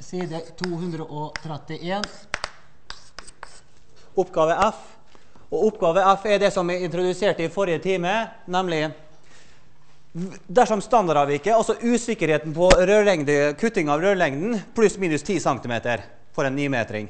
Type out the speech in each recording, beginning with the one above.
side 231. Oppgave F. Og oppgave F er det som vi introduserte i forrige time, nemlig dersom standardavviket, altså usikkerheten på rørlengde, kutting av rørlengden, pluss minus 10 cm for en nimetring.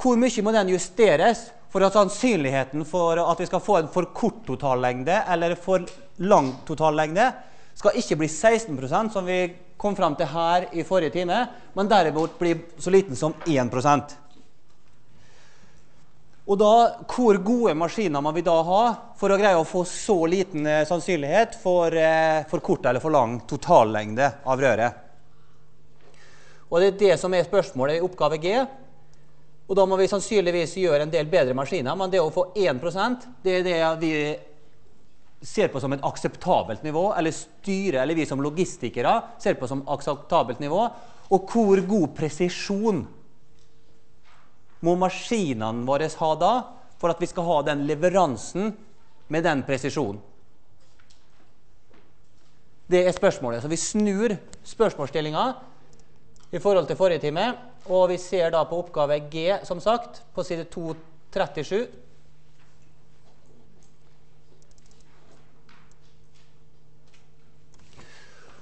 Hvor mye må den justeres for at sannsynligheten for at vi skal få en for kort totallengde eller for lang totallengde, skal ikke bli 16% som vi kom fram til her i forrige time, men derimot blir så liten som 1% og da, Hvor gode maskiner må vi da ha for å greie å få så liten eh, sannsynlighet for, eh, for kort eller for lang totallengde av røret? Og Det er det som er spørsmålet i oppgave G. Og Da må vi sannsynligvis gjøre en del bedre maskiner, men det å få 1% det er det vi ser på som et akseptabelt nivå, eller styret eller vi som logistikere ser på som akseptabelt nivå. Og hvor god presisjon må maskinene våre ha da for at vi skal ha den leveransen med den presisjonen? Det er spørsmålet. Så vi snur spørsmålsstillinga i forhold til forrige time. Og vi ser da på oppgave G, som sagt, på side 237.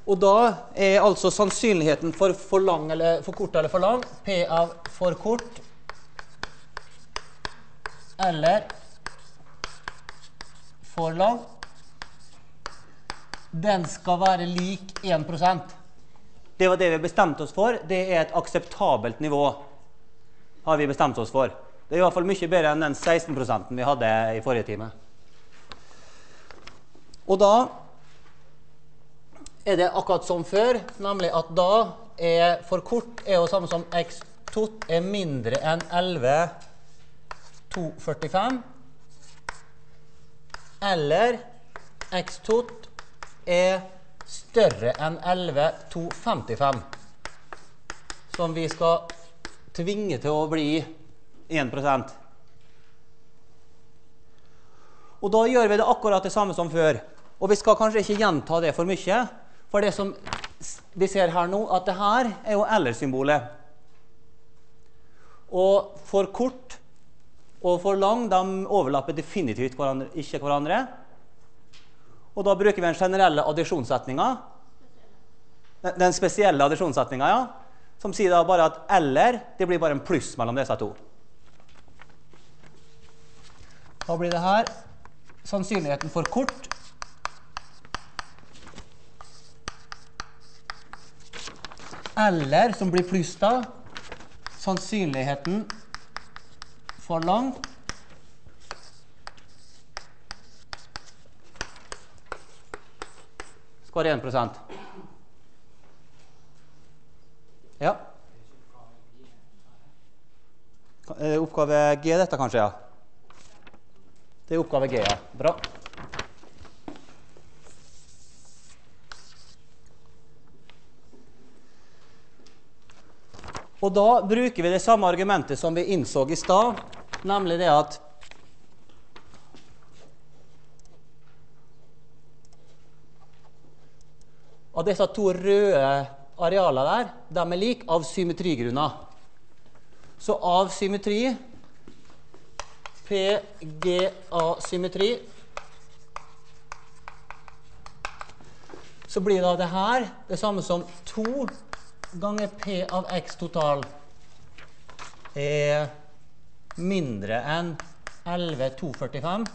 Og da er altså sannsynligheten for for, lang eller, for kort eller for lang P av for kort eller for lang, den skal være lik 1% Det var det vi bestemte oss for. Det er et akseptabelt nivå, har vi bestemt oss for. Det er i hvert fall mye bedre enn den 16% vi hadde i forrige time. Og da er det akkurat som før, nemlig at da er for kort er jo samme som x tot er mindre enn 11 245. Eller x tot er større enn 11 255. Som vi skal tvinge til å bli 1% Og da gjør vi det akkurat det samme som før. Og vi skal kanskje ikke gjenta det for mye. For det som vi ser her nå, at det her er jo eller-symbolet. Og for kort og for lang de overlapper definitivt hverandre, ikke hverandre. Og da bruker vi den generelle addisjonssetninga. Den spesielle addisjonssetninga, ja. Som sier da bare at eller det blir bare en pluss mellom disse to. Da blir det her sannsynligheten for kort Eller, som blir pluss sannsynligheten for lang. Skal være 1 Ja. Eh, oppgave G, dette kanskje? ja. Det er oppgave G, ja. Bra. Og da bruker vi det samme argumentet som vi innså i stad, nemlig det at Av disse to røde arealene der, de er like av symmetrigrunner. Så av symmetri PGA-symmetri Så blir da det her det samme som to ganger P av x total er mindre enn 11,245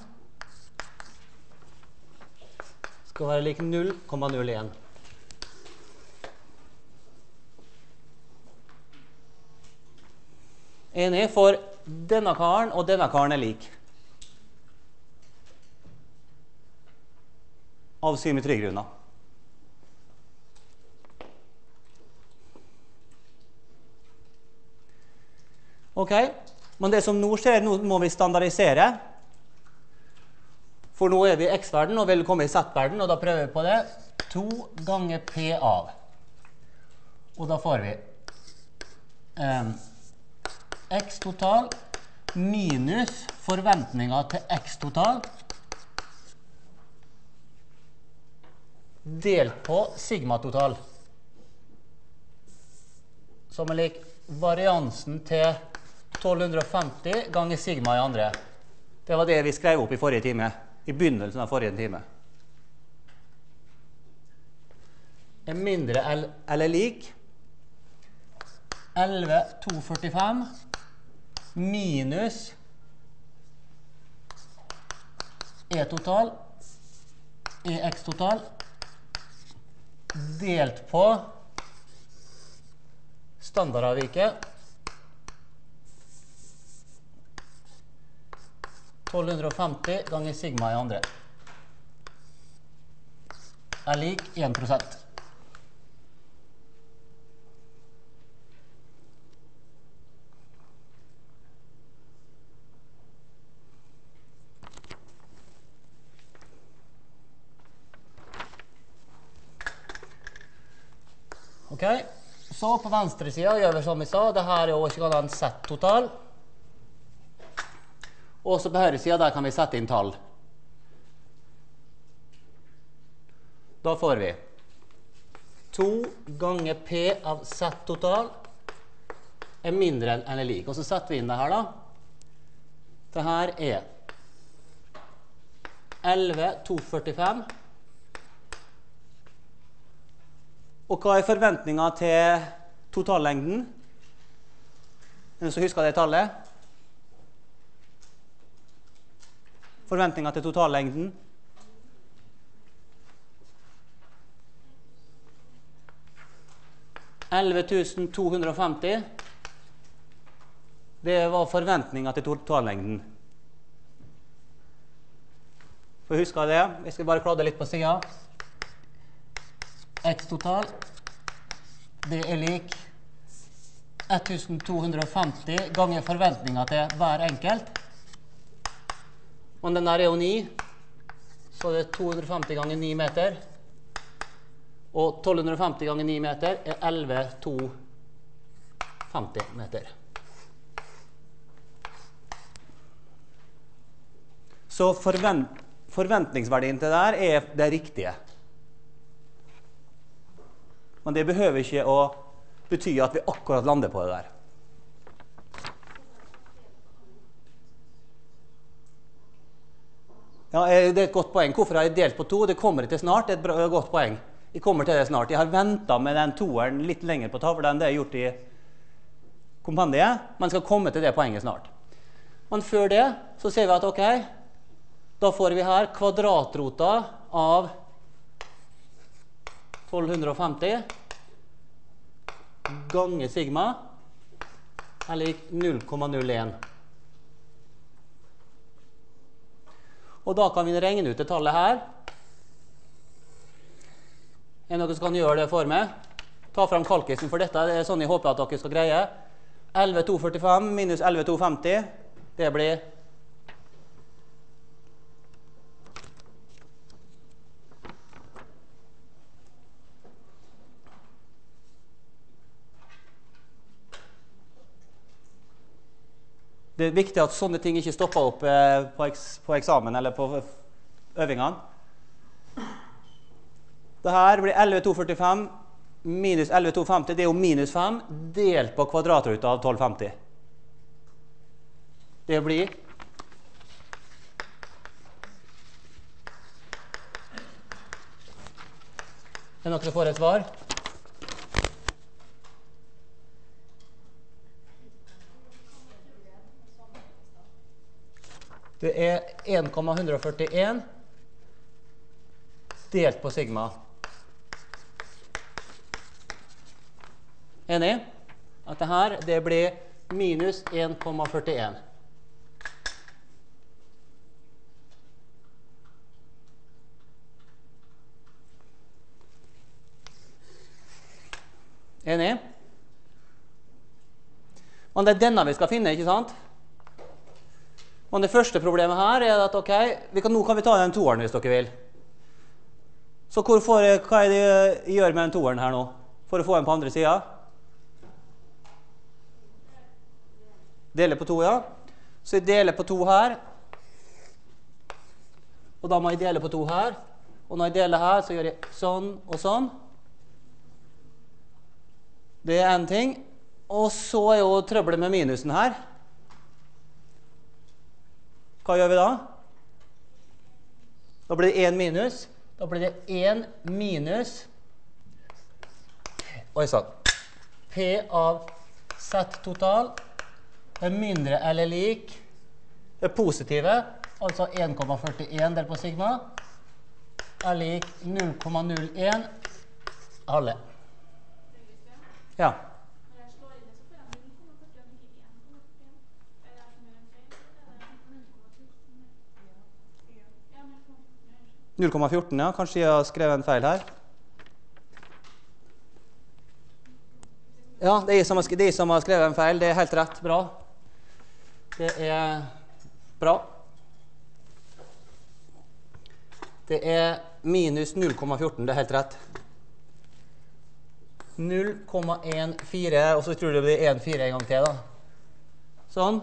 skal være lik 0,01. Enig? For denne karen og denne karen er lik. Av symmetrigrunner. Ok, Men det som nå skjer, nå må vi standardisere. For nå er vi i X-verden og vil komme i Z-verden, og da prøver vi på det. 2 ganger P av. Og da får vi eh, X total minus forventninga til X total delt på sigma total. som er lik variansen til 1250 ganger sigma i andre. Det var det vi skrev opp i forrige time. I begynnelsen av forrige time. Er mindre eller lik 11245 minus E total EX total delt på standardavviket 1250 ganger sigma i andre er lik 1 Ok, Så på venstre sida gjør vi som vi sa. Dette er jo ikke en sett total. Og så på høyre side der kan vi sette inn tall. Da får vi 2 ganger P av Z total er mindre enn eller lik. Og så setter vi inn det her, da. Det her er 11,245. Og hva er forventninga til totallengden? Det som husker det tallet? Forventninga til totallengden? Det var forventninga til totallengden. Får huske det. Jeg skal bare kladde litt på sida. X total, det er lik 1250 ganger forventninga til hver enkelt. Og den der er jo 9, så det er 250 ganger 9 meter. Og 1250 ganger 9 meter er 11,250 meter. Så forvent, forventningsverdien til det der er det riktige. Men det behøver ikke å bety at vi akkurat lander på det der. Ja, Det er et godt poeng. Hvorfor har jeg delt på to? Det kommer jeg til snart. Det er et godt poeng. Jeg kommer til det snart. Jeg har venta med den toeren litt lenger på tavla enn det jeg har gjort i kompendiet, men skal komme til det poenget snart. Men før det så ser vi at ok, da får vi her kvadratrota av 1250 ganger sigma er lik 0,01. Og da kan vi regne ut det tallet her. Er det noen som kan gjøre det for meg? Ta fram kalkisen for dette. Det er sånn jeg håper at dere skal greie. 11,245 minus 11,250, det blir Det er viktig at sånne ting ikke stopper opp eh, på, eks, eksamen eller på øvingene. Det her blir 11,245 minus 11,250. Det er jo minus 5 delt på kvadratruta av 1250. Det blir Er det noen som får et svar? Det er 1,141 delt på sigma. Enig? At det her det blir minus 1,41. Enig? Men det er denne vi skal finne, ikke sant? Og Det første problemet her er at ok, kan, nå kan vi ta den toeren hvis dere vil. Så får, hva er det jeg gjør med den toeren her nå for å få den på andre sida? Deler på to, ja. Så jeg deler på to her. Og da må jeg dele på to her. Og når jeg deler her, så gjør jeg sånn og sånn. Det er én ting. Og så er jo trøbbelet med minusen her. Hva gjør vi da? Da blir det én minus. Da blir det 1 minus Oi sann. P av Z total er mindre eller lik Det positive altså 1,41 delt på sigma er lik 0,01 halve. Ja. Når jeg slår inn det, så får jeg 0,41, ikke 1,41. Er det som gjør en feil? Eller er det 0,14? Ja, 0,14, ja, unnskyld. 0,14, ja. Kanskje jeg har skrevet en feil her. Ja, det er jeg som har, sk- det jeg som har skrevet en feil. Det er helt rett. Bra. Det er bra. Det er minus 0,14. Det er helt rett. 0,14, og så tror du det blir 1,4 en gang til, da. Sånn.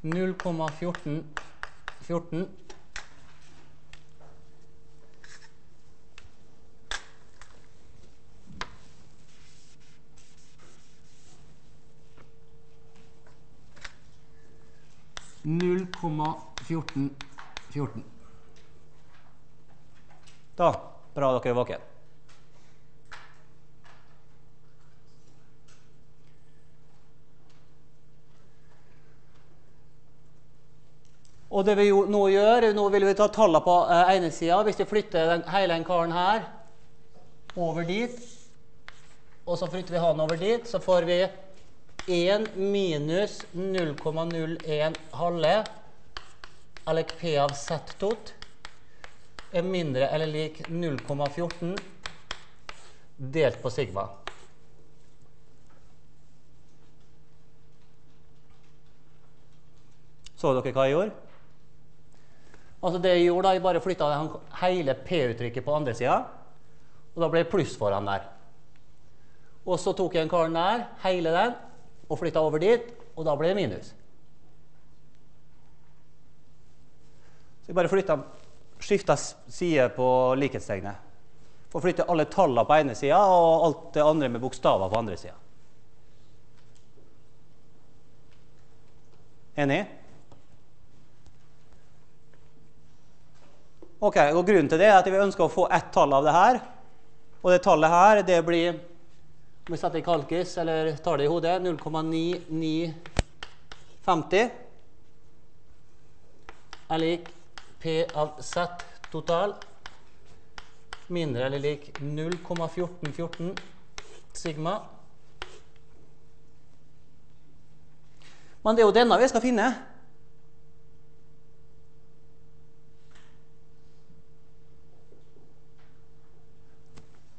Null komma fjorten fjorten. Null komma fjorten fjorten. Da. Bra dere er våken. Og det vi jo nå gjør, nå vil vi ta tallene på eh, ene sida. Hvis vi flytter den, hele den karen her over dit, og så flytter vi han over dit, så får vi 1 minus 0,01 halve, eller P av Z tot, er mindre eller lik 0,14 delt på sigma. Så dere hva jeg gjorde? Altså det jeg gjorde da, jeg bare flytta hele P-uttrykket på andre sida, og da ble det pluss foran der. Og så tok jeg en karen der, hele den, og flytta over dit, og da ble det minus. Så jeg bare flytta, skifta side på likhetstegnet. For å flytte alle tallene på ene sida og alt det andre med bokstaver på andre sida. Enig? Ok, og Grunnen til det er at vi ønsker å få ett tall av det her. Og det tallet her, det blir Om vi setter kalkis, eller tar det i hodet, 0,9950 er lik P av Z total mindre eller lik 0,1414 sigma. Men det er jo denne vi skal finne.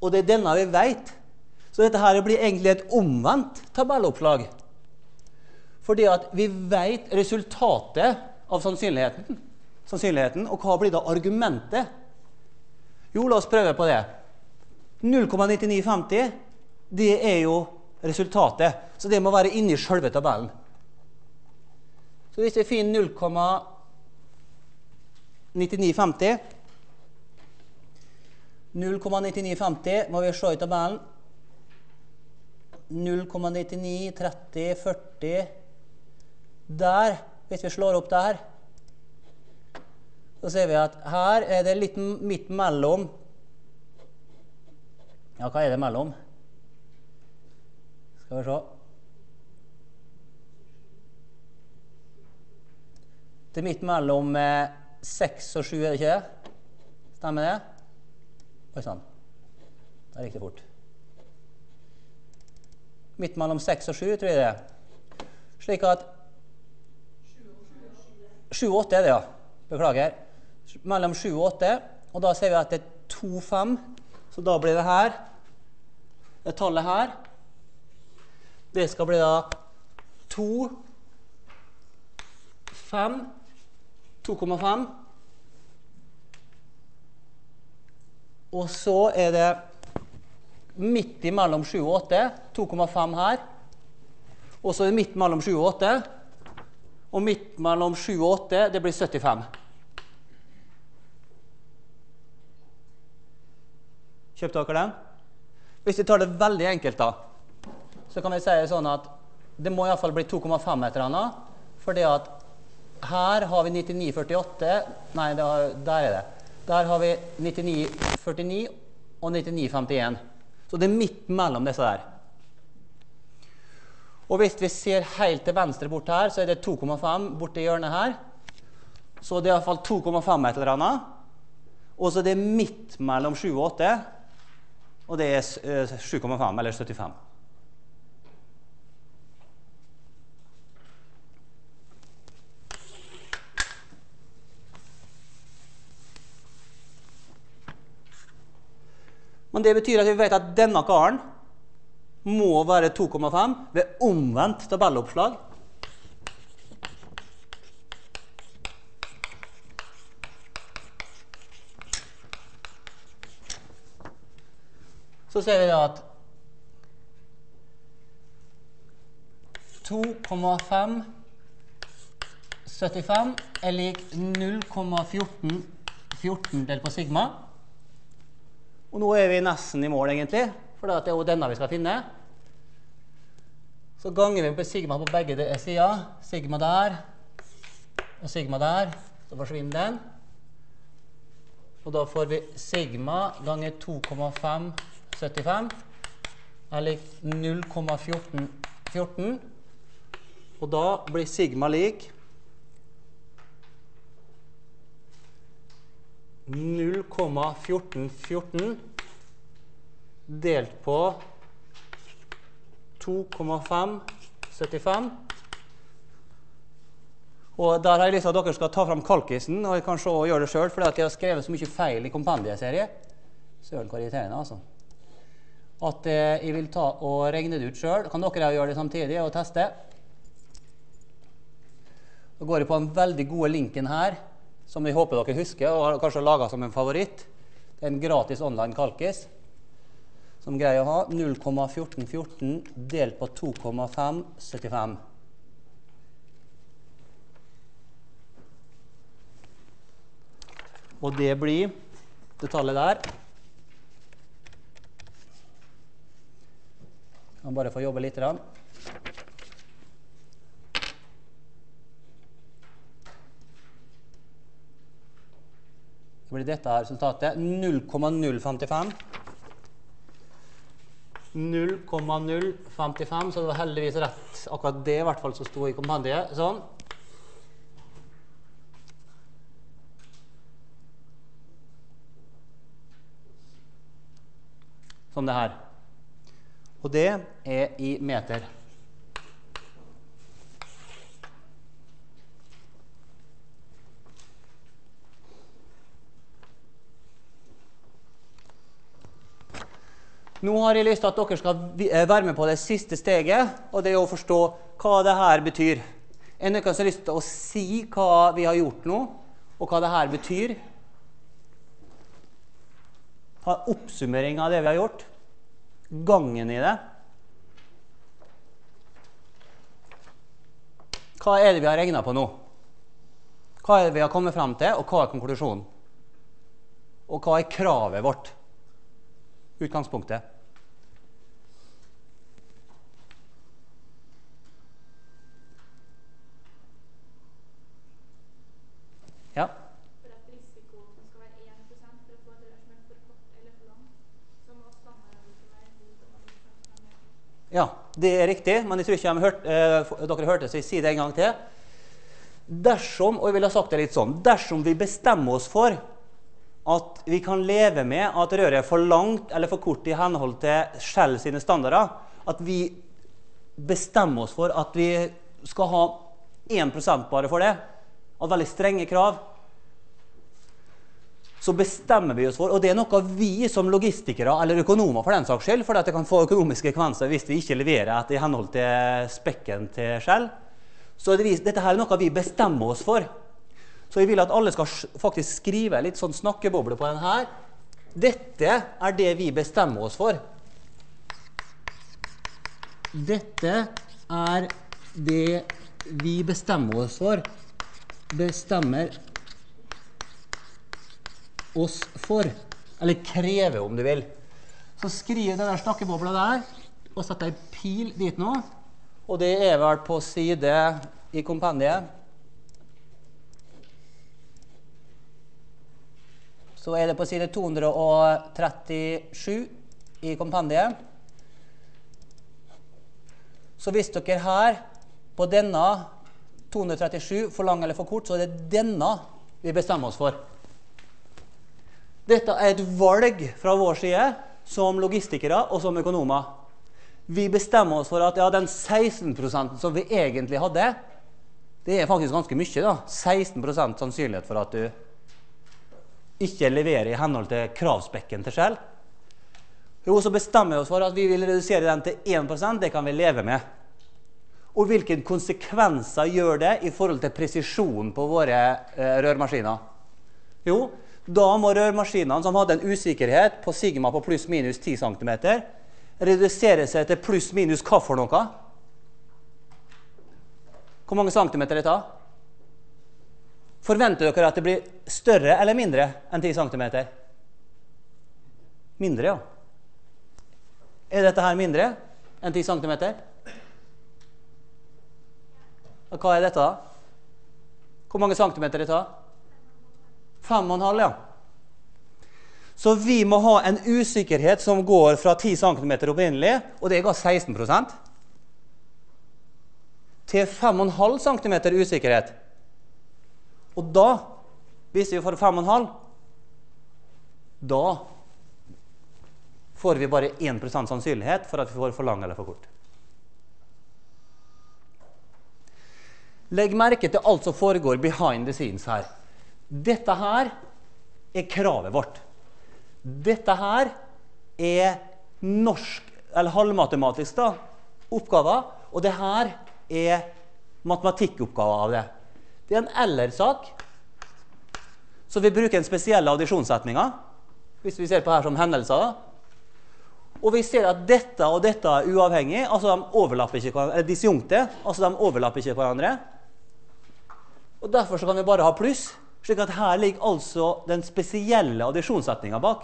Og det er denne vi veit. Så dette her blir egentlig et omvendt tabelloppslag. Fordi at vi veit resultatet av sannsynligheten. sannsynligheten. Og hva blir da argumentet? Jo, la oss prøve på det. 0,9950, det er jo resultatet. Så det må være inni sjølve tabellen. Så hvis vi finner 9950 0,9950 må vi se i tabellen. 0,99, 30, 40 Der, hvis vi slår opp der, så ser vi at her er det litt midt mellom Ja, hva er det mellom? Skal vi se. Det er midt mellom eh, 6 og 7, er det ikke det? Stemmer det? Oi sann. Der gikk det fort. Midt mellom 6 og 7, tror jeg det er. Slik at 7 og 8 er det, ja. Beklager. Mellom 7 og 8. Og da ser vi at det er 2, 5. Så da blir det her Det tallet her Det skal bli da 2 5 2,5 Og så er det midt imellom 7 og 8, 2,5 her. Og så er det midt mellom 7 og 8. Og midt mellom 7 og 8, det blir 75. Kjøpte dere den? Hvis vi tar det veldig enkelt, da, så kan vi si sånn at det må iallfall bli 2,5 et eller annet. Fordi at her har vi 99,48 Nei, der er det. Der har vi 99,49 og 99,51. Så det er midt mellom disse der. Og hvis vi ser helt til venstre bort her, så er det 2,5 borti hjørnet her. Så det er iallfall 2,5 et eller annet. Og så det er midt mellom 7 og 8, og det er eh, 7,5 eller 75. Men det betyr at vi vet at denne karen må være 2,5 ved omvendt tabelloppslag. Så ser vi da at 2,575 er lik 0,14 14 delt på sigma. Og nå er vi nesten i mål, egentlig, for det er jo denne vi skal finne. Så ganger vi på sigma på begge sider. Sigma der og sigma der. Så forsvinner den. Og da får vi sigma ganger 2,575 er lik 0,1414. Og da blir sigma lik 0,1414 delt på 2,575. Og der har jeg lyst til at dere skal ta fram kalkisen og kanskje også gjøre det sjøl, at jeg har skrevet så mye feil i kompendieserie. Søren, hvor irriterende, altså. At eh, jeg vil ta og regne det ut sjøl. Kan dere gjøre det samtidig og teste? Da går jeg på den veldig gode linken her, som vi håper dere husker og har kanskje laga som en favoritt. Det er en gratis online kalkis som greier å ha 0,1414 delt på 2,575. Og det blir det tallet der. Kan bare få jobbe litt. grann. Så blir dette resultatet 0,055. 0,055, så det var heldigvis rett akkurat det i hvert fall som sto i kompendiet. Sånn. Som det her. Og det er i meter. Nå har jeg lyst til at dere skal eh, være med på det siste steget, og det er å forstå hva det her betyr. Er det noen som har lyst til å si hva vi har gjort nå, og hva det her betyr? Ha oppsummering av det vi har gjort? Gangen i det? Hva er det vi har regna på nå? Hva er det vi har kommet frem til, og hva er konklusjonen? Og hva er kravet vårt? Utgangspunktet. Ja. For at risikoen skal være 1 for å få et rør som for kort eller for lang, så må standardavviket være 0,055 meter. Ja, det er riktig, men jeg tror ikke hørt, eh, dere hørte så jeg sier det en gang til. Dersom, og jeg ville ha sagt det litt sånn, dersom vi bestemmer oss for at vi kan leve med at røret er for langt eller for kort i henhold til Shell sine standarder, at vi bestemmer oss for at vi skal ha 1 bare for det, Av veldig strenge krav, så bestemmer vi oss for, og det er noe vi som logistikere eller økonomer for den saks skyld, for det kan få økonomiske kvenser hvis vi ikke leverer etter i henhold til spekken til Shell. Så det, dette her er noe vi bestemmer oss for. Så jeg vil at alle skal faktisk skrive litt sånn snakkeboble på den her. Dette er det vi bestemmer oss for. Dette er det vi bestemmer oss for. Bestemmer oss for. Eller krever, om du vil. Så skriv den der snakkebobla der, og sett ei pil dit nå. Og det er vel på side i kompendiet. Så er det på side 237 i kompendiet. Så hvis dere her, på denne 237, for lang eller for kort, så er det denne vi bestemmer oss for. Dette er et valg fra vår side som logistikere og som økonomer. Vi bestemmer oss for at ja, den 16% som vi egentlig hadde, det er faktisk ganske mye. da. 16% sannsynlighet for at du ikke leverer i henhold til kravspekken til Shell. Jo, så bestemmer vi oss for at vi vil redusere den til 1% Det kan vi leve med. Og hvilke konsekvenser gjør det i forhold til presisjonen på våre eh, rørmaskiner? Jo, da må rørmaskinene som hadde en usikkerhet på sigma på pluss-minus 10 cm, redusere seg til pluss-minus hva for noe? Hvor mange centimeter det tar? Forventer dere at det blir større eller mindre enn 10 cm? Mindre, ja. Er dette her mindre enn 10 cm? Og hva er dette, da? Hvor mange centimeter det tar? 5,5, ja. Så vi må ha en usikkerhet som går fra 10 cm opprinnelig, og det ga 16% til 5,5 cm usikkerhet. Og da, hvis vi får 5,5 da får vi bare 1% sannsynlighet for at vi får for lang eller for kort. Legg merke til alt som foregår behind the scenes her. Dette her er kravet vårt. Dette her er norsk, eller halvmatematisk, da, oppgaver. Og det her er matematikkoppgaver av det. Det er en eller-sak. Så vi bruker en spesiell audisjonssetninger, hvis vi ser på her som hendelser. Og vi ser at dette og dette er uavhengig, altså de overlapper ikke hverandre, eller disjunkte, altså de overlapper ikke hverandre. Og Derfor kan vi bare ha pluss. slik at her ligger altså den spesielle addisjonssetninga bak.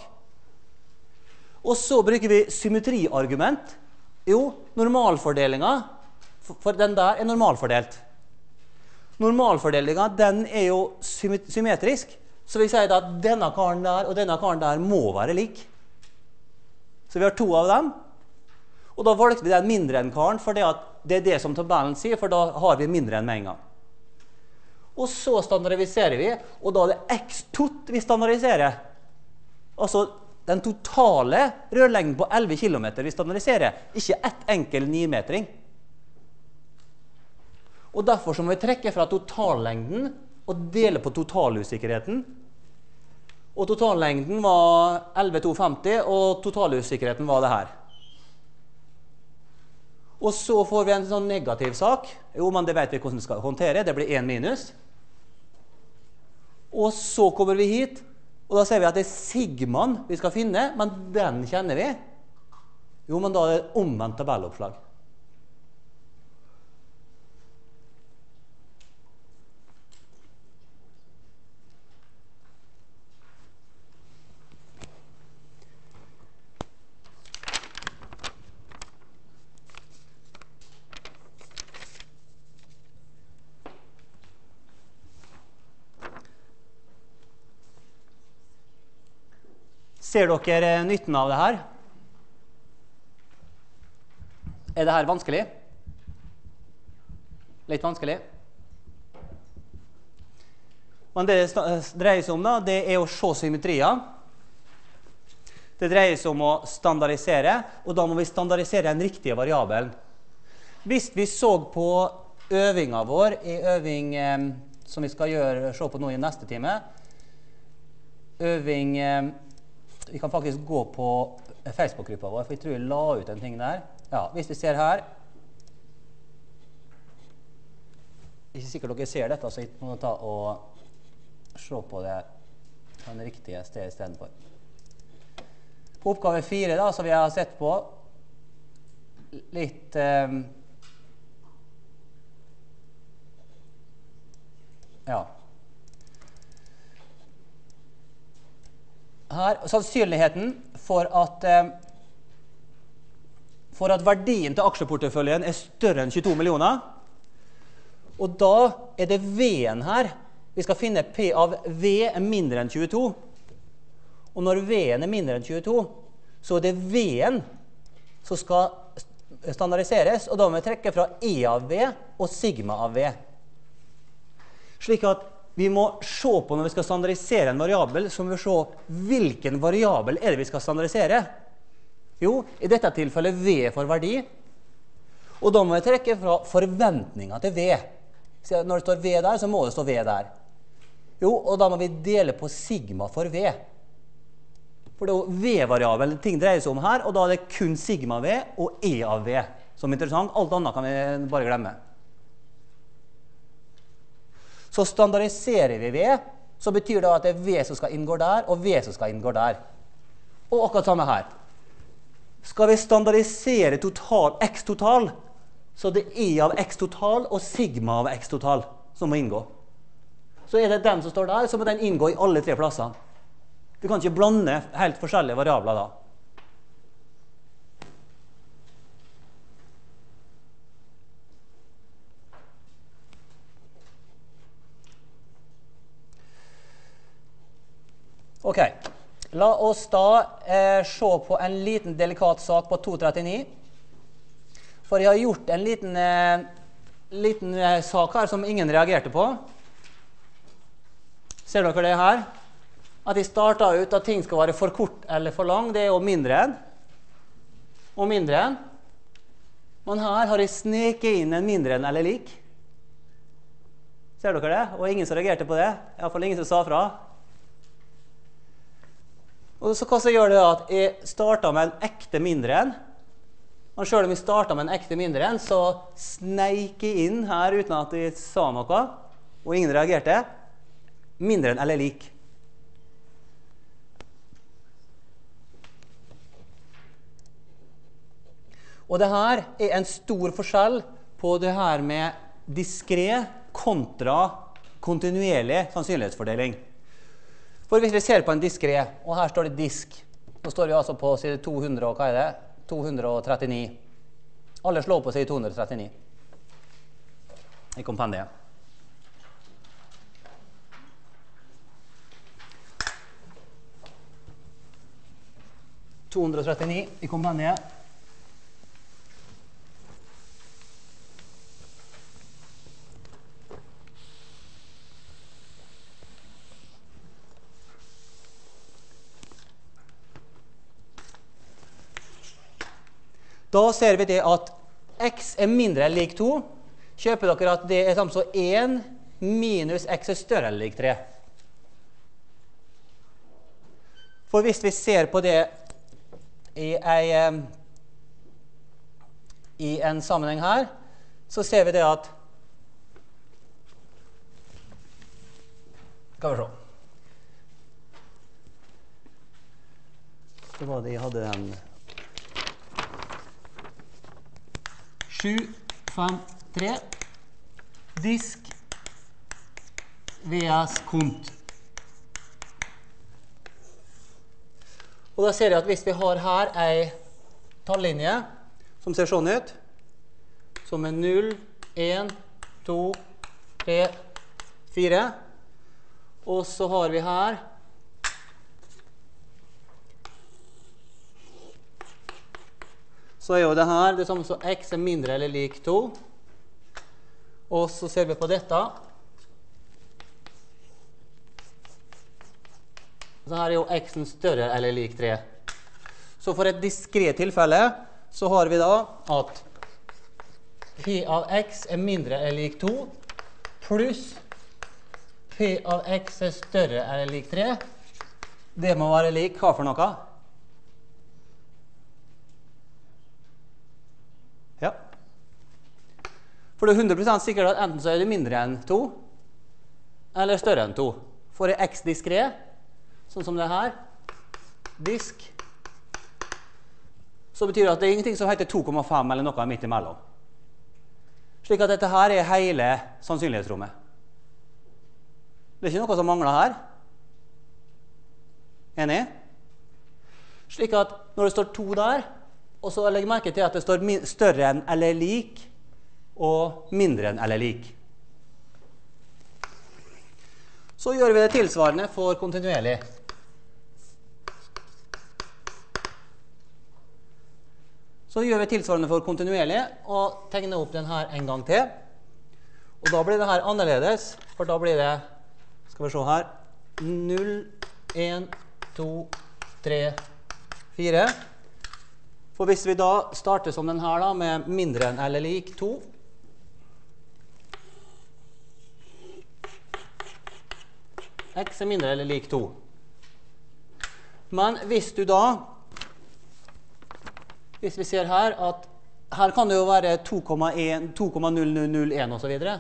Og så bruker vi symmetriargument. Jo, normalfordelinga for den der er normalfordelt. Normalfordelinga den er jo symmetrisk. Så vi sier at denne karen der og denne karen der må være lik. Så vi har to av dem. Og da valgte vi den mindre enn karen, for det, det er det som tabellen sier, for da har vi mindre enn med en gang. Og så standardiserer vi, og da er det x-tot vi standardiserer. Altså den totale rørlengden på 11 km vi standardiserer, ikke ett enkel nimetring. Og Derfor må vi trekke fra totallengden og dele på totalusikkerheten. Og totallengden var 11,250, og totalusikkerheten var det her. Og så får vi en sånn negativ sak. Jo, men det vet vi hvordan vi skal håndtere. Det blir 1 minus. Og så kommer vi hit, og da ser vi at det er sigmaen vi skal finne, men den kjenner vi. Jo, men da er det omvendt tabelloppslag. Ser dere nytten av det her? Er det her vanskelig? Litt vanskelig? Men det det dreier seg om, da, det er å se symmetrier. Det dreier seg om å standardisere, og da må vi standardisere den riktige variabelen. Hvis vi så på øvinga vår i øving eh, som vi skal gjøre, se på nå i neste time Øving eh, vi kan faktisk gå på Facebook-gruppa vår, for jeg tror jeg la ut en ting der. Ja, Hvis vi ser her Ikke sikkert dere ser dette, så jeg må ta og se på det det riktige stedet istedenfor. Oppgave fire, da, som vi har sett på litt um, Ja. Her, Sannsynligheten for at eh, for at verdien til aksjeporteføljen er større enn 22 millioner. Og da er det V-en her. Vi skal finne P av V er mindre enn 22. Og når V-en er mindre enn 22, så er det V-en som skal standardiseres. Og da må vi trekke fra E av V og sigma av V. Slik at vi må se på når vi skal standardisere en variabel, så må vi se hvilken variabel er det vi skal standardisere. Jo, i dette tilfellet V for verdi. Og da må vi trekke fra forventninga til V. Så når det står V der, så må det stå V der. Jo, og da må vi dele på sigma for V. For det er jo V-variabelen ting dreier seg om her, og da er det kun sigma V og E av V som er interessant. Alt annet kan vi bare glemme. Så standardiserer vi V, så betyr det at det er V som skal inngå der, og V som skal inngå der. Og akkurat samme her. Skal vi standardisere total, X total, så det er E av X total og sigma av X total som må inngå. Så er det den som står der, så må den inngå i alle tre plassene. Vi kan ikke blande helt forskjellige variabler da. Ok. La oss da eh, se på en liten delikat sak på 239. For jeg har gjort en liten, eh, liten eh, sak her som ingen reagerte på. Ser dere det her? At de starta ut at ting skal være for kort eller for lang. Det er jo mindre enn. Og mindre enn. Men her har jeg sneket inn en mindre enn eller lik. Ser dere det? Og ingen som reagerte på det. Iallfall ingen som sa fra. Og så hva så gjør det at jeg starta med en ekte mindre enn. Og selv om jeg starta med en ekte mindre enn, så sneik jeg inn her uten at jeg sa noe, og ingen reagerte. Mindre enn eller lik. Og det her er en stor forskjell på det her med diskré kontra kontinuerlig sannsynlighetsfordeling. For hvis vi ser på en diskré, og her står det disk så står vi altså på side 200 og hva er det? 239. Alle slår på side 239 i kompendiet. ...239 i kompendiet. Da ser vi det at x er mindre enn lik 2. Kjøper dere at det er samme som 1 minus x er større enn lik 3? For hvis vi ser på det i, ei, i en sammenheng her, så ser vi det at Skal vi se Så var det jeg hadde den 7, 5, 3. Disk VS kont. Og da ser jeg at hvis vi har her ei tallinje som ser sånn ut, som er 0, 1, 2, 3, 4, og så har vi her så er jo det her det samme som x er mindre eller lik 2. Og så ser vi på dette. Så her er jo x-en større eller lik 3. Så for et diskré tilfelle så har vi da at p av x er mindre eller lik 2 pluss p av x er større eller lik 3. Det må være lik hva for noe? For det er 100% sikkert at enten så er det mindre enn 2 eller større enn 2. For er x diskré, sånn som det her, disk, så betyr det at det er ingenting som heter 2,5 eller noe midt imellom. Slik at dette her er hele sannsynlighetsrommet. Det er ikke noe som mangler her. Enig? Slik at når det står 2 der, Og så legg merke til at det står større enn eller lik og mindre enn eller lik. Så gjør vi det tilsvarende for kontinuerlig. Så gjør vi tilsvarende for kontinuerlig og tegner opp den her en gang til. Og da blir det her annerledes, for da blir det Skal vi se her 0, 1, 2, 3, 4. For hvis vi da starter som den her, da, med mindre enn eller lik 2 X er mindre eller lik 2. Men hvis du da Hvis vi ser her at her kan det jo være 2,1 2,0001 osv. Så,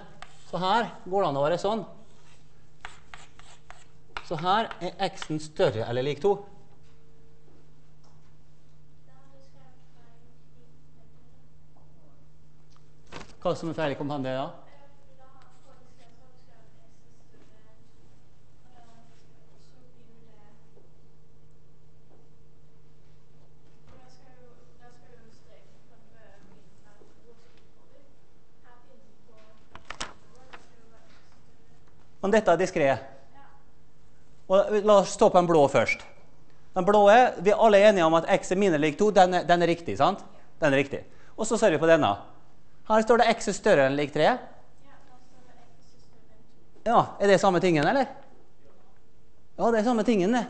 så her går det an å være sånn. Så her er x-en større eller lik 2. Hva som er feil i kompendiet? Ja? Men dette er diskré. La oss stå på den blå først. Den blå er, Vi er alle enige om at x er mindre lik 2. Den er, den er riktig. sant? Den er riktig. Og så ser vi på denne. Her står det x er større enn lik 3. Ja, Er det samme tingen, eller? Ja, det er samme tingen, det.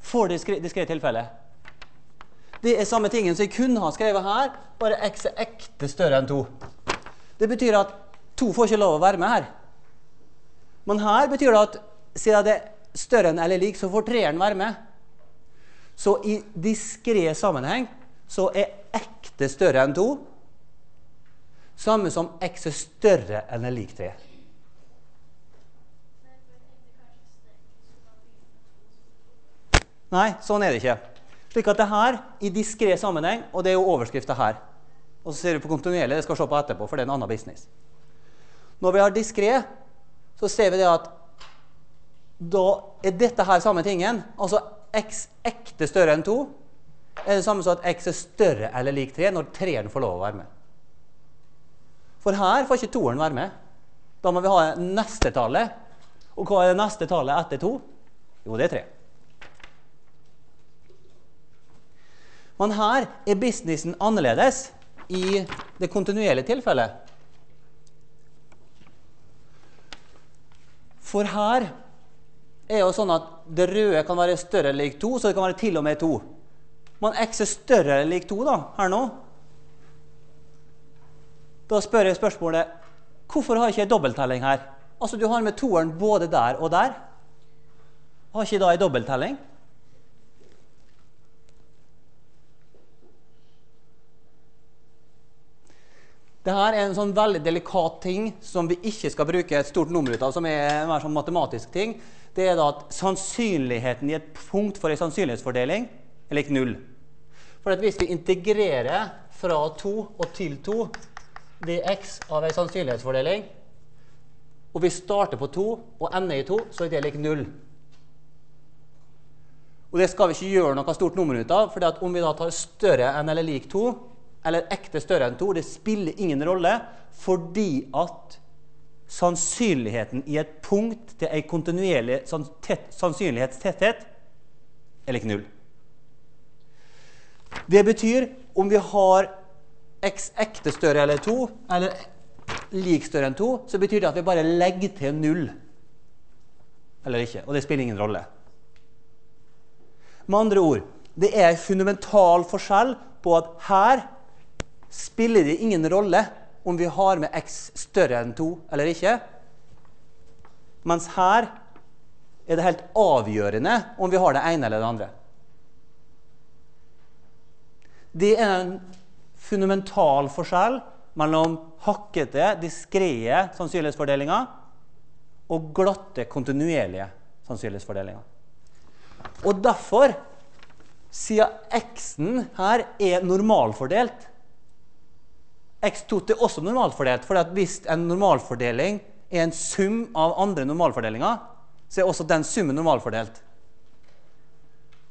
For diskré, tilfelle. Det er samme tingen som jeg kunne ha skrevet her, bare x er ekte større enn 2. Det betyr at 2 får ikke lov å være med her. Men her betyr det at siden det er større enn eller lik, så får treeren være med. Så i diskré sammenheng så er ekte større enn 2 samme som x er større enn eller lik 3. Nei, sånn er det ikke. Slik at det her i diskré sammenheng, og det er jo overskrifta her. Og så ser du på kontinuerlig, det skal vi se på etterpå, for det er en annen business. Når vi har diskré, så ser vi det at da er dette her samme tingen. Altså x ekte større enn 2 er det samme som at x er større eller lik 3 når 3-en får lov å være med. For her får ikke 2-en være med. Da må vi ha neste tallet. Og hva er det neste tallet etter 2? Jo, det er 3. Men her er businessen annerledes i det kontinuerlige tilfellet. For her er jo sånn at det røde kan være større eller lik 2, så det kan være til og med 2. Men x er større eller lik 2 da, her nå. Da spør jeg spørsmålet hvorfor har jeg ikke jeg dobbelttelling her? Altså, Du har med toeren både der og der. Har ikke da ei dobbelttelling? Dette er en sånn veldig delikat ting som vi ikke skal bruke et stort nummer ut av, som er en mer sånn matematisk ting. Det er da at sannsynligheten i et punkt for en sannsynlighetsfordeling er lik null. For hvis vi integrerer fra 2 og til 2 dx av en sannsynlighetsfordeling, og vi starter på 2 og ender i 2, så er det lik null. Og det skal vi ikke gjøre noe stort nummer ut av, for om vi da tar større enn eller lik 2, eller ekte større enn 2, det spiller ingen rolle, fordi at sannsynligheten i et punkt til en kontinuerlig sannsynlighetstetthet er lik null. Det betyr om vi har x ekte større eller 2, eller lik større enn 2, så betyr det at vi bare legger til null. Eller ikke. Og det spiller ingen rolle. Med andre ord, det er en fundamental forskjell på at her spiller det ingen rolle om vi har med x større enn 2 eller ikke. Mens her er det helt avgjørende om vi har det ene eller det andre. Det er en fundamental forskjell mellom hakkete, diskré sannsynlighetsfordelinger og glatte, kontinuerlige sannsynlighetsfordelinger. Og derfor, siden x-en her er normalfordelt X2 er også normalfordelt, for hvis en normalfordeling er en sum av andre normalfordelinger, så er også den summen normalfordelt.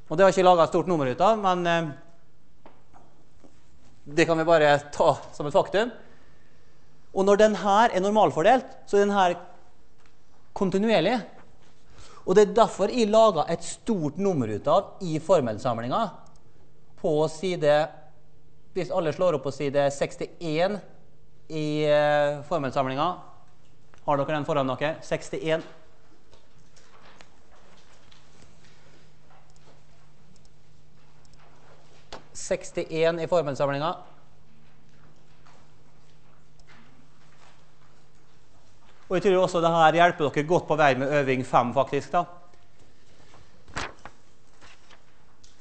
Og Det har jeg ikke laga et stort nummer ut av, men eh, Det kan vi bare ta som et faktum. Og når den her er normalfordelt, så er den her kontinuerlig. Og det er derfor jeg laga et stort nummer ut av i formelsamlinga på side Hvis alle slår opp på side 61 i eh, formelsamlinga Har dere den foran dere? 61. Sekstien i formelsamlinga. Og jeg tror også det her hjelper dere godt på vei med øving 5, faktisk. da.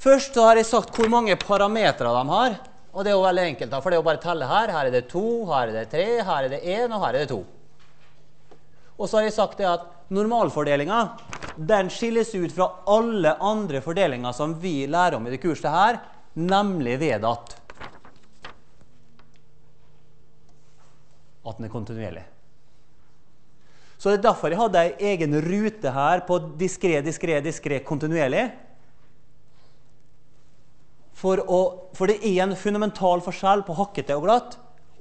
Først har jeg sagt hvor mange parametere de har. Og det er jo veldig enkelt, da, for det er jo bare å telle her. Her er det to, her er det tre, her er det én, og her er det to. Og så har jeg sagt det at normalfordelinga den skilles ut fra alle andre fordelinger som vi lærer om i det kurset her, nemlig veddat. At den er kontinuerlig. Så det er derfor jeg hadde ei egen rute her på diskré, diskré, diskré kontinuerlig. For, å, for det er en fundamental forskjell på hakkete og glatt,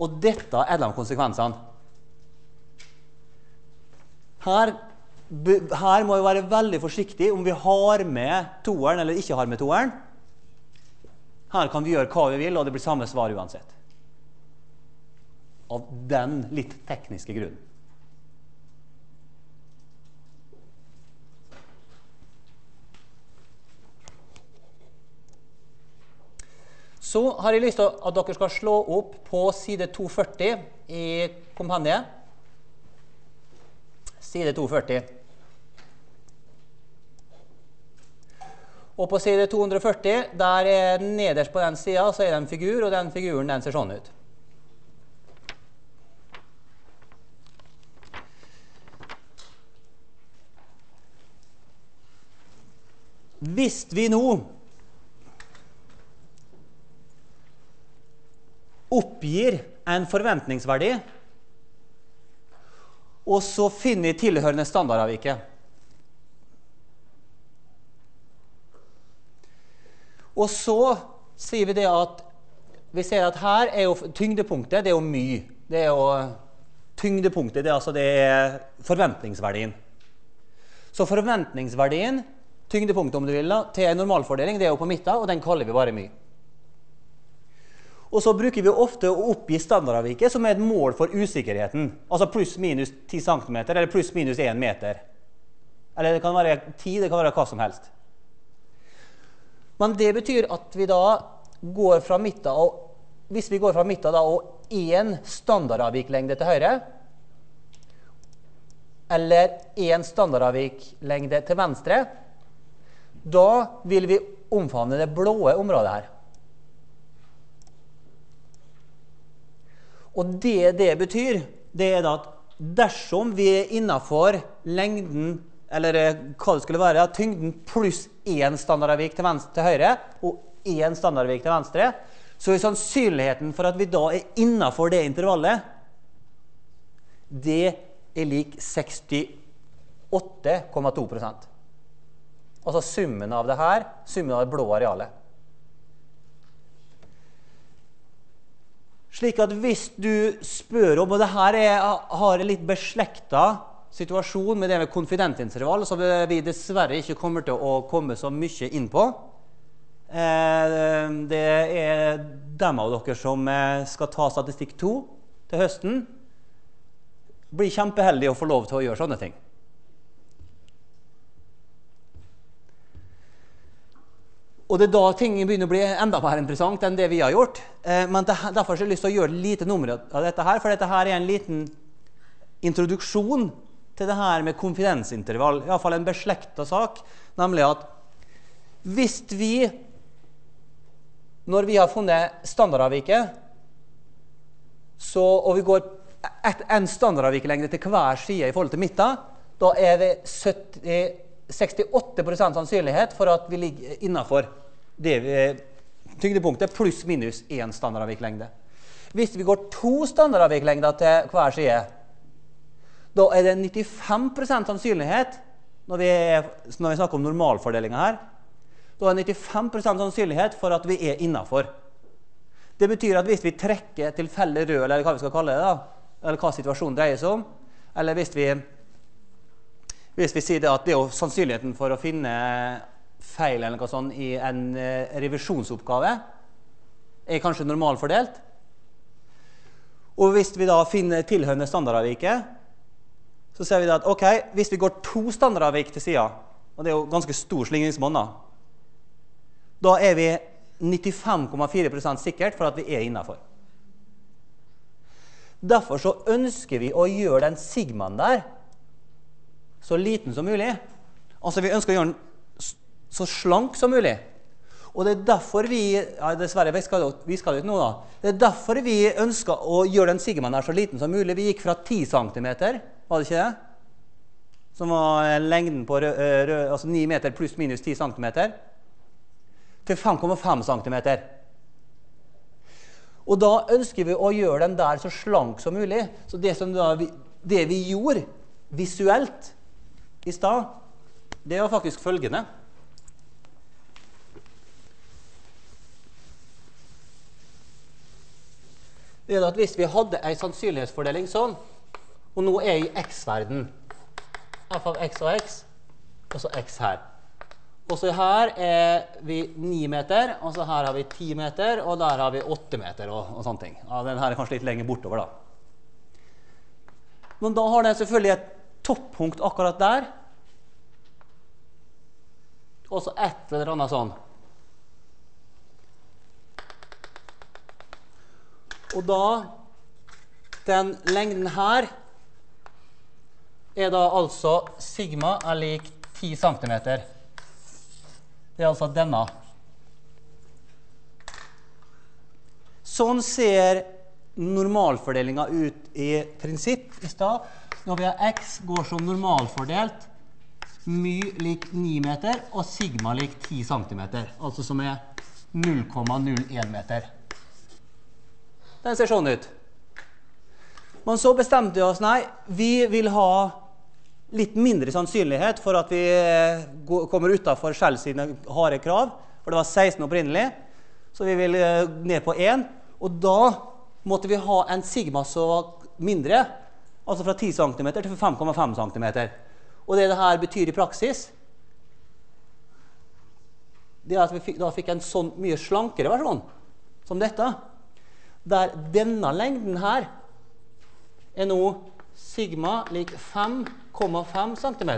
og dette er de konsekvensene. Her, her må vi være veldig forsiktige om vi har med toeren eller ikke har med toeren. Her kan vi gjøre hva vi vil, og det blir samme svar uansett. Av den litt tekniske grunnen. Så har jeg lyst til at dere skal slå opp på side 240 i kompendiet. Side 240. Og på side 240, der er nederst på den sida, så er det en figur, og den figuren den ser sånn ut. Hvis vi nå oppgir en forventningsverdi, og så finner vi tilhørende standardavviket. Og så sier vi det at vi ser at her er jo tyngdepunktet det er jo my. Det er jo tyngdepunktet, det er altså det er forventningsverdien. Så forventningsverdien, tyngdepunktet om du vil, til en normalfordeling, det er jo på midten, og den kaller vi bare my. Og så bruker vi ofte å oppgi standardavviket som er et mål for usikkerheten. Altså pluss-minus 10 cm eller pluss-minus 1 meter. Eller det kan være 10, det kan være hva som helst. Men det betyr at vi da går fra midten og Hvis vi går fra midten da og én standardavviklengde til høyre eller én standardavviklengde til venstre, da vil vi omfavne det blå området her. Og det det betyr, det er at dersom vi er innafor lengden eller eh, hva det skulle være, tyngden pluss én standardavvik til, til høyre og én standardavvik til venstre, så er sannsynligheten for at vi da er innafor det intervallet, det er lik 68,2% Altså summen av det her, summen av det blå arealet. Slik at hvis du spør om Og det her er, har en litt beslekta situasjon med det med konfidentintervall, som vi dessverre ikke kommer til å komme så mye inn på. Eh, Det er dem av dere som eh, skal ta statistikk 2 til høsten. Blir kjempeheldige å få lov til å gjøre sånne ting. Og det er da ting begynner å bli enda mer interessant enn det vi har gjort. Eh, men derfor har jeg lyst til å gjøre lite nummer av dette her, for dette her er en liten introduksjon til det her med konfidensintervall. Iallfall en beslekta sak, nemlig at hvis vi Når vi har funnet standardavviket, og vi går et, en standardavvikelengde til hver side i forhold til midten, da er det 70 68% sannsynlighet for at vi ligger innafor tyngdepunktet pluss minus én standardavviklengde. Hvis vi går to standardavviklengder til hver side, da er det 95% sannsynlighet når vi, er, når vi snakker om normalfordelinga her, da er det 95% sannsynlighet for at vi er innafor. Det betyr at hvis vi trekker tilfeldig rød, eller hva vi skal kalle det, da, eller hva situasjonen dreier seg om, eller hvis vi, hvis vi sier det at det er sannsynligheten for å finne feil eller noe sånt i en eh, revisjonsoppgave er kanskje normalfordelt. Og hvis vi da finner tilhørende standardavviket, så ser vi da at ok, hvis vi går to standardavvik til sida, og det er jo ganske stor slingringsmonn, da, da er vi 95,4% sikkert for at vi er innafor. Derfor så ønsker vi å gjøre den sigmaen der så liten som mulig. Altså Vi ønsker å gjøre den så slank som mulig. Og det er derfor vi ja, dessverre, vi skal, vi skal ut nå da, det er derfor vi ønska å gjøre den sigmaen der så liten som mulig. Vi gikk fra 10 cm, var det ikke det? Som var lengden på rød, rød, altså 9 meter pluss minus 10 cm til 5,5 cm. Og da ønsker vi å gjøre den der så slank som mulig. Så det, som da, det vi gjorde visuelt i stad, det var faktisk følgende. Det er at Hvis vi hadde en sannsynlighetsfordeling sånn, og nå er jeg i x-verden f av x og x, og så x her og så her er vi 9 meter, og så her har vi 10 meter, og der har vi 8 meter. og, og sånne ting. Ja, den her er kanskje litt lenger bortover, da. Men da har den selvfølgelig et toppunkt akkurat der. Og så et eller annet sånn. Og da Den lengden her er da altså sigma er lik 10 cm. Det er altså denne. Sånn ser normalfordelinga ut i prinsipp i stad. Når vi har x går som normalfordelt, my lik 9 meter og sigma lik 10 cm. Altså som er 0,01 meter. Den ser sånn ut. Men så bestemte vi oss nei, vi vil ha litt mindre sannsynlighet for at vi eh, kommer utafor Shell sine harde krav. For det var 16 opprinnelig, så vi vil eh, ned på 1. Og da måtte vi ha en sigma så mindre, altså fra 10 cm til 5,5 cm. Og det dette betyr i praksis, det er at vi da fikk en sånn mye slankere versjon som dette. Der denne lengden her er nå sigma lik 5,5 cm.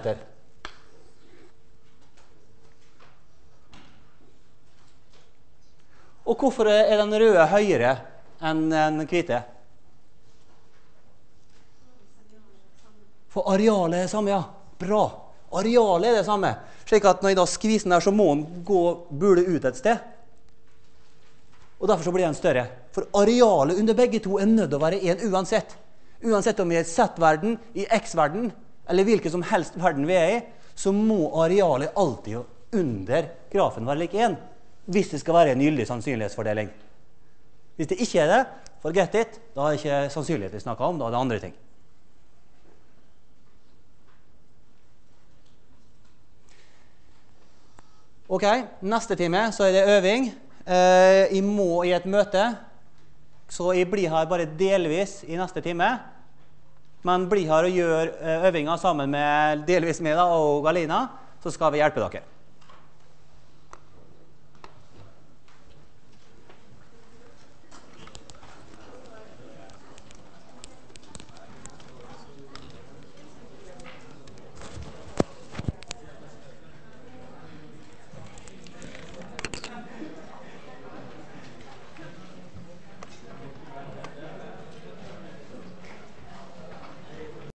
Og hvorfor er den røde høyere enn den hvite? For arealet er det samme, ja. Bra. Arealet er det samme. Slik at når jeg da skviser den der, så må den gå bule ut et sted. Og Derfor så blir den større. For arealet under begge to er nødt å være én uansett. Uansett om vi er i Z-verden, i X-verden eller hvilken som helst verden vi er i, så må arealet alltid under grafen være lik 1 hvis det skal være en gyldig sannsynlighetsfordeling. Hvis det ikke er det, forget it. Da er det ikke sannsynlighet vi snakker om, da er det andre ting. Ok, Neste time så er det øving. Eh, jeg må i et møte. Så jeg blir her bare delvis i neste time. Men bli her og gjør eh, øvinga sammen med delvis da, og Galina, så skal vi hjelpe dere.